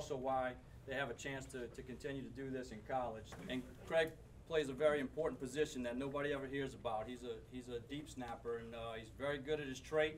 also why they have a chance to, to continue to do this in college. And Craig plays a very important position that nobody ever hears about. He's a, he's a deep snapper, and uh, he's very good at his trait.